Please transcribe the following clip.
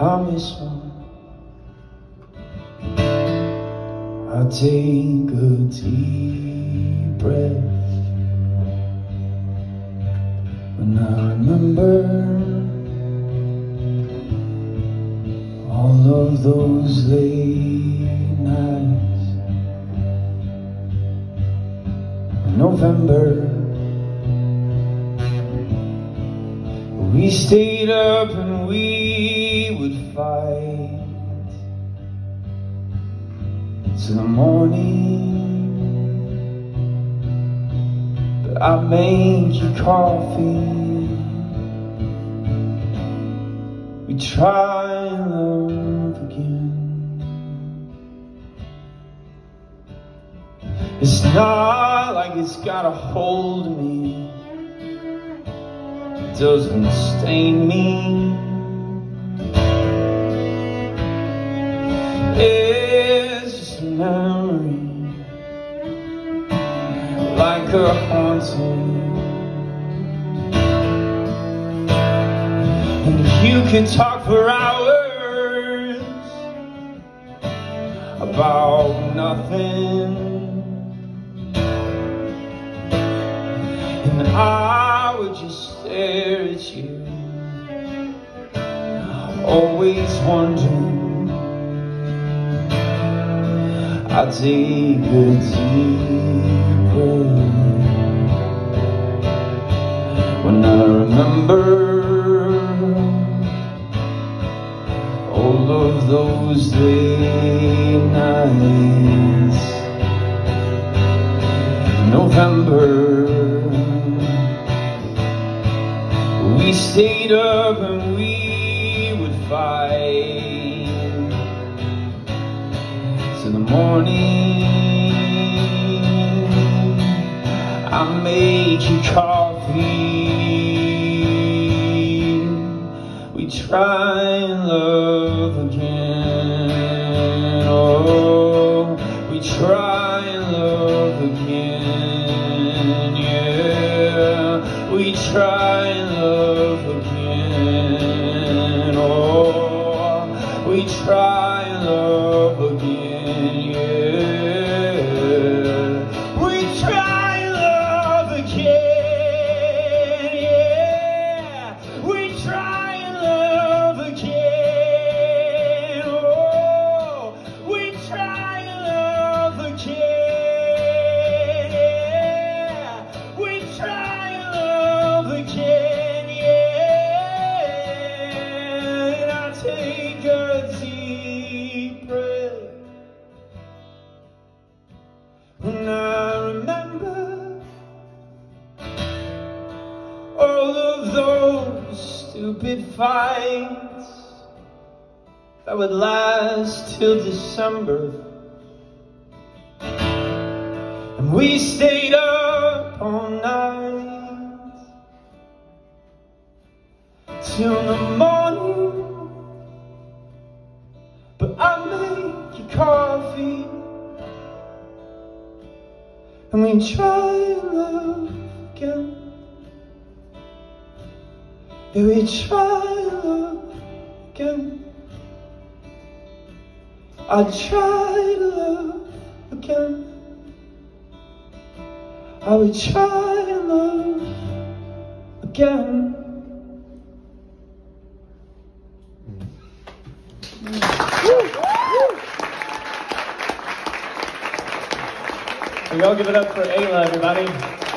I miss one. I take a deep breath when I remember all of those late nights in November. We stayed up and we fight till the morning. But I make you coffee. We try and love again. It's not like it's got a hold of me It doesn't stain me. Memory, like a haunting. And you can talk for hours about nothing. And I would just stare at you Always wondering I take a deep breath When I remember All of those late nights November we stayed up and we would fight morning. I make you coffee. We try and love again. Oh, we try and love again. Yeah, we try and love again. Oh, we try love again. Yeah, when I remember all of those stupid fights that would last till December. And we stayed up all night till the morning. But I make you coffee. And we try love again. Yeah, we try love again. I try love again. I would try love again. We all give it up for Ayla, everybody.